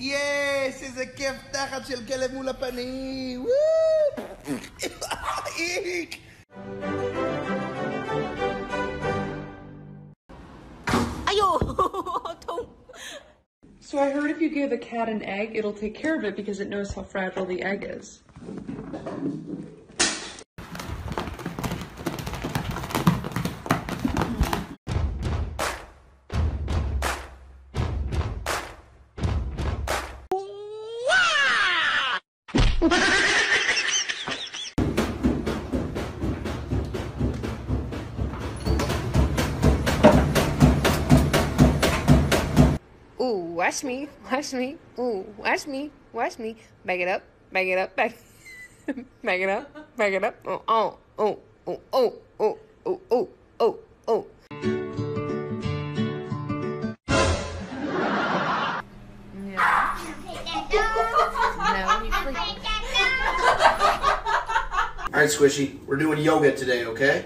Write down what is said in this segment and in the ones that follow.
יס, איזה כיף תחת של כלב מול הפנים! וואו! איק! So I heard if you give a cat an egg, it'll take care of it because it knows how fragile the egg is. Ooh, watch me, watch me. Ooh, watch me, watch me. Back it up, back it up, back, back it up, back it up. Oh, oh, oh, oh, oh, oh, oh, oh, oh, oh. All right, Squishy, we're doing yoga today, okay?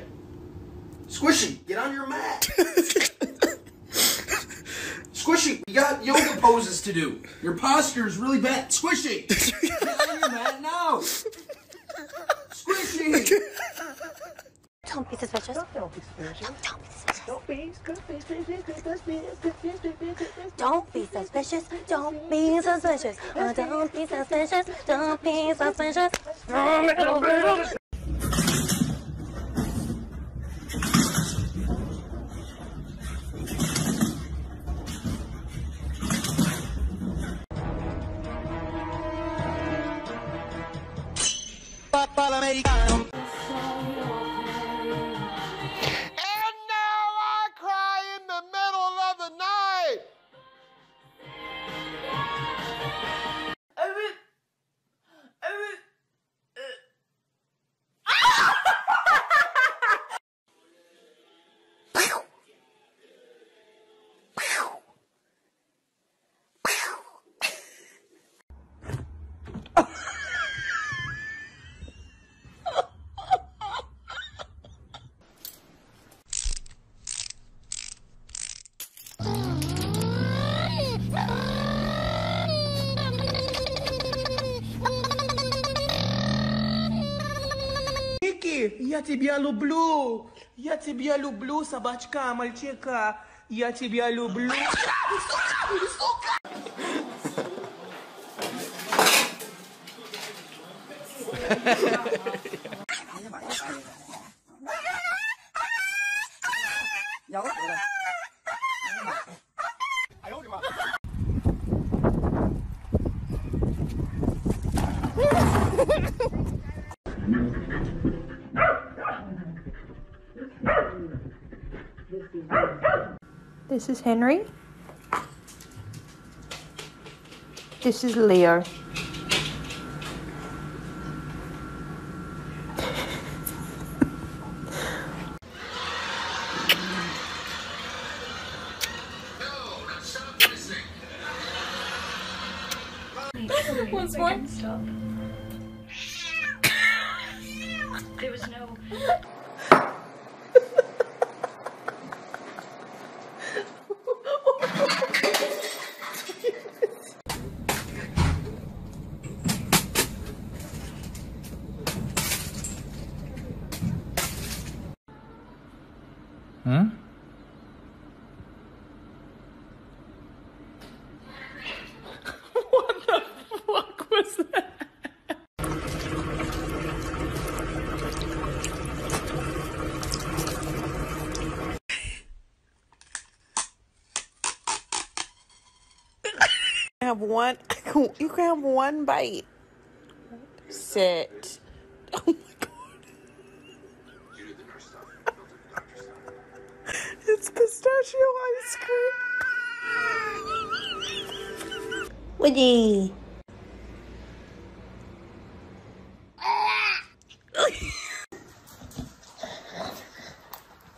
Squishy, get on your mat. Squishy, we got yoga poses to do. Your posture is really bad. Squishy, get on your mat now. Squishy. Don't be suspicious. Don't be suspicious. Don't be suspicious. Don't be suspicious. Don't be suspicious. Oh, don't be suspicious. Don't be suspicious. americana. Я тебя люблю. Я тебя люблю, собачка, мальчика. Я тебя люблю. This is Henry. This is Leo. Once more. There was no. Fuck was that? have one. You can have one bite. Sit. It's pistachio ice cream. Woody.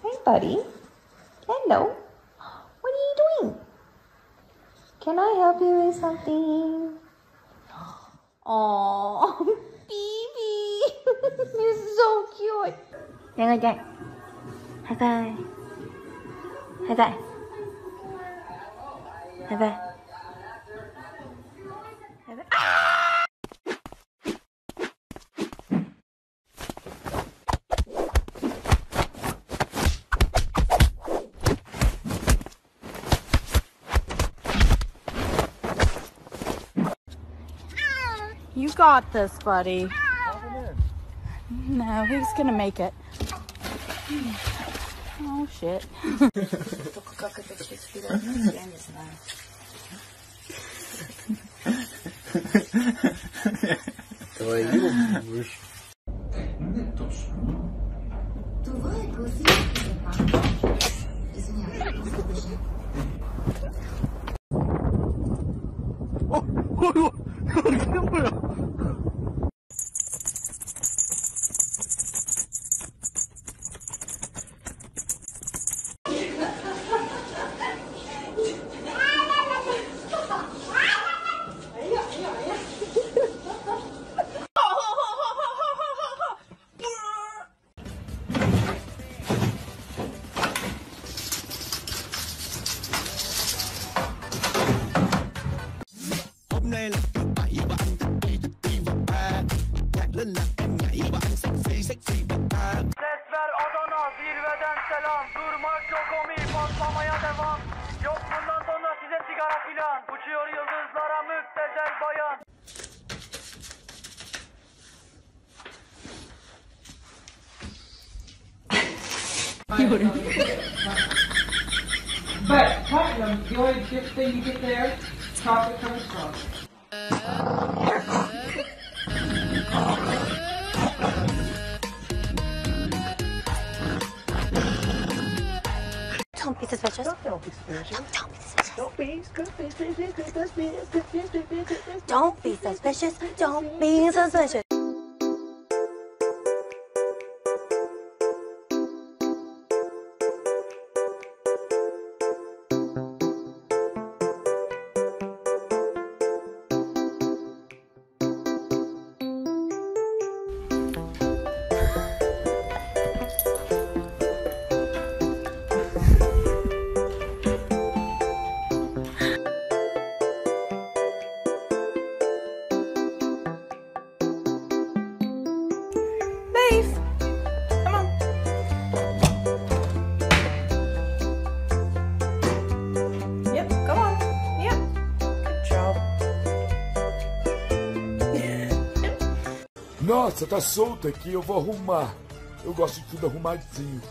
Hey, buddy. Hello. What are you doing? Can I help you with something? Oh, baby. You're so cute. Dang it, dang. High five. 还在，还在，还在。啊 got this, buddy. No, he's gonna make it. Ну, oh, shit. Только как это через переодеть, я не знаю. Твою мышь. Ну, тоже. Ну. Тувай, глаза, Извиняюсь, Ой, ой, ой, lên là cứ bậy và anh thích đi thích đi vào ba nhảy lên là em nhảy sexy sexy bật ses ver Adana zirveden selam. Durmak yok omi patlamaya devam. Yok bundan sonra size sigara filan. Uçuyor yıldızlara müptezel bayan. Bak, But platinum, the only good thing you get there, chocolate comes from. Don't be suspicious. Don't be suspicious. Don't be suspicious. Don't be suspicious. Don't be suspicious. Nossa, tá solto aqui, eu vou arrumar. Eu gosto de tudo arrumadinho.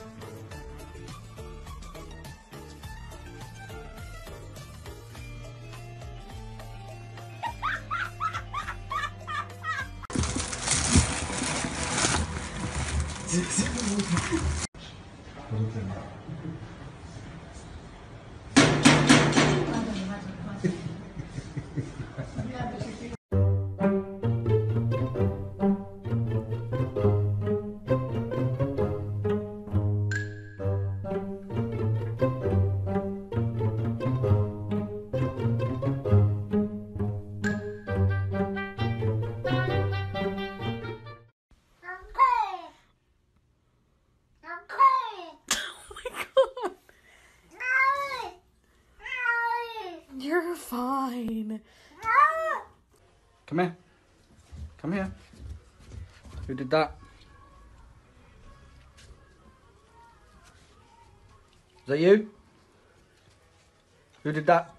Come here. Come here. Who did that? Is that you? Who did that?